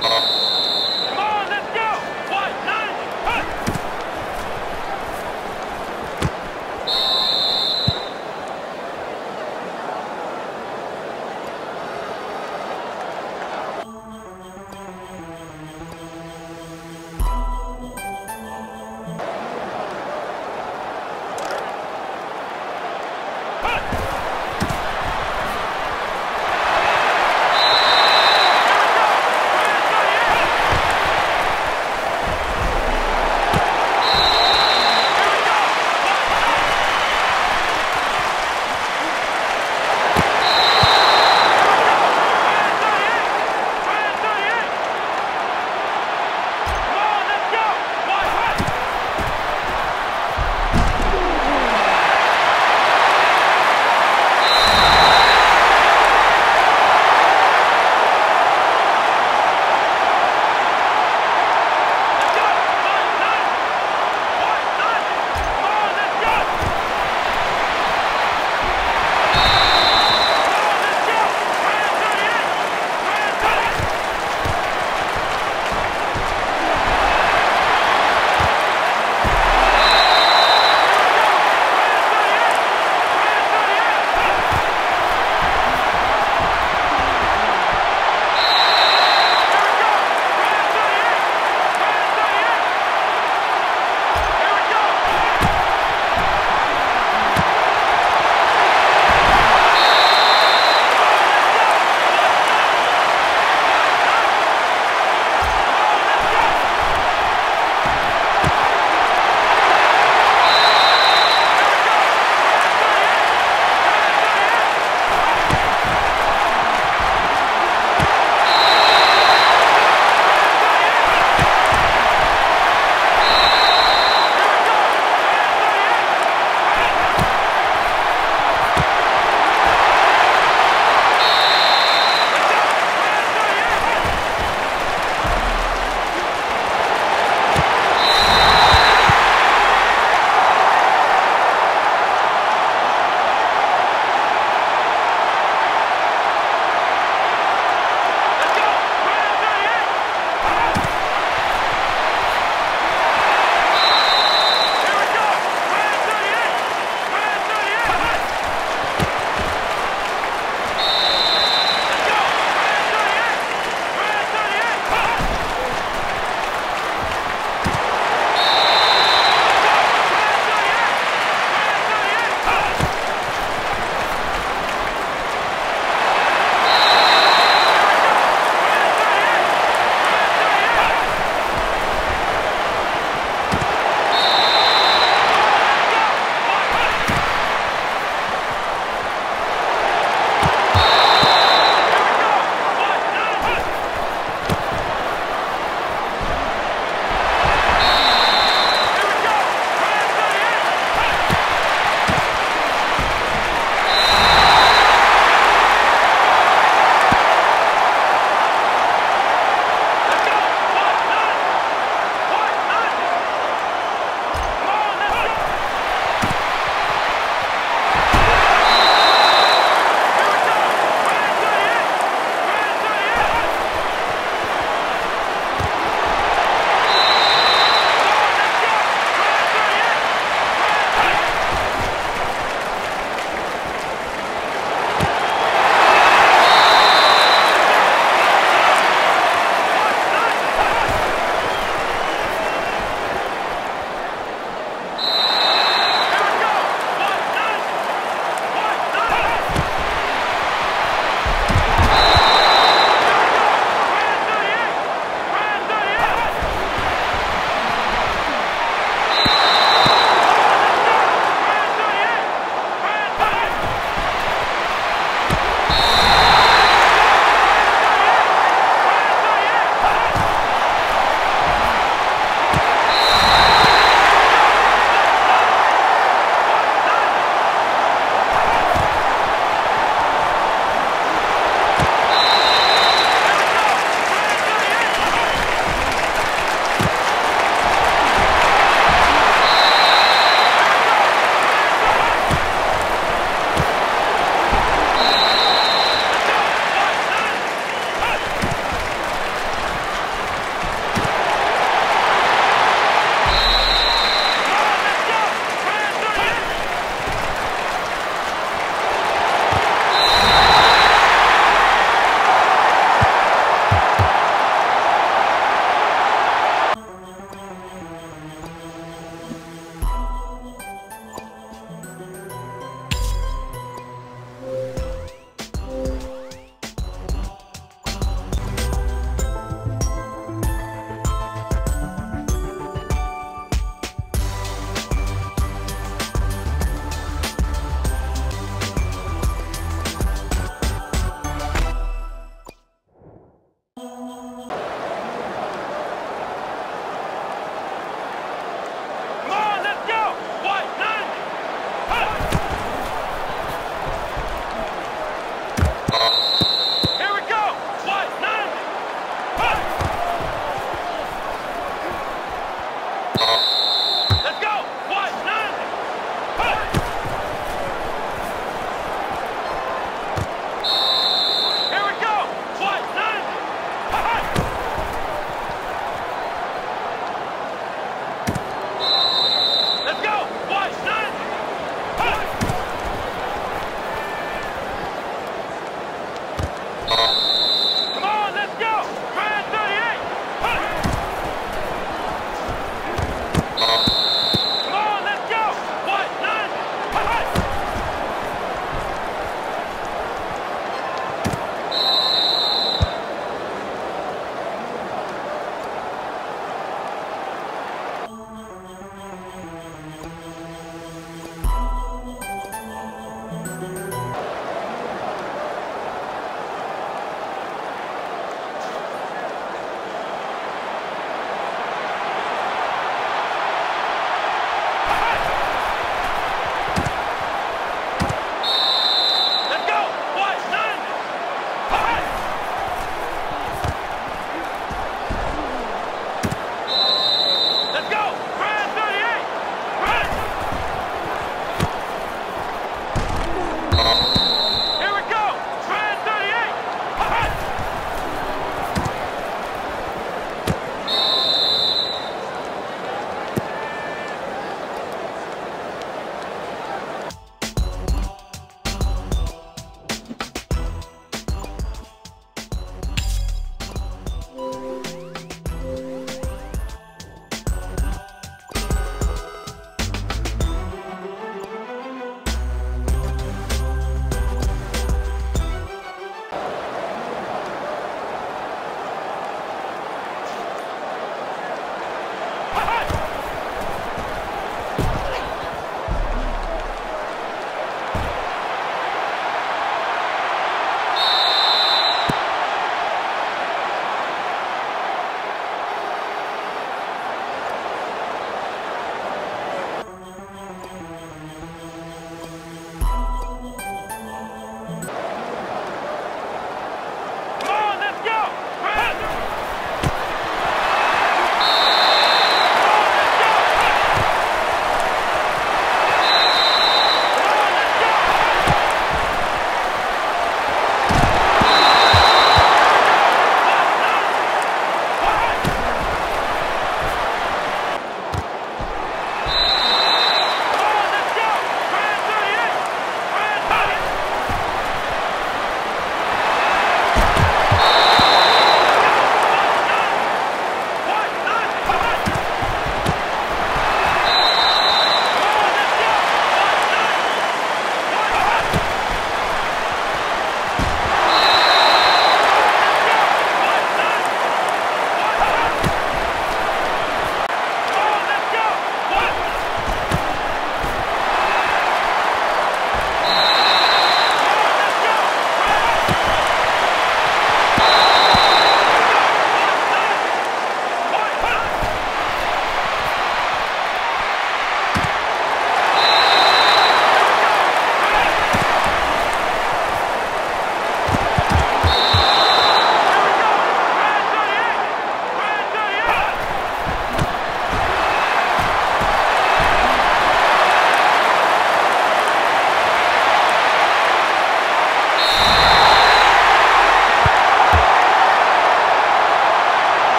Uh-huh.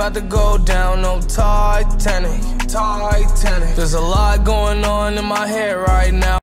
About to go down. No Titanic, Titanic. There's a lot going on in my head right now.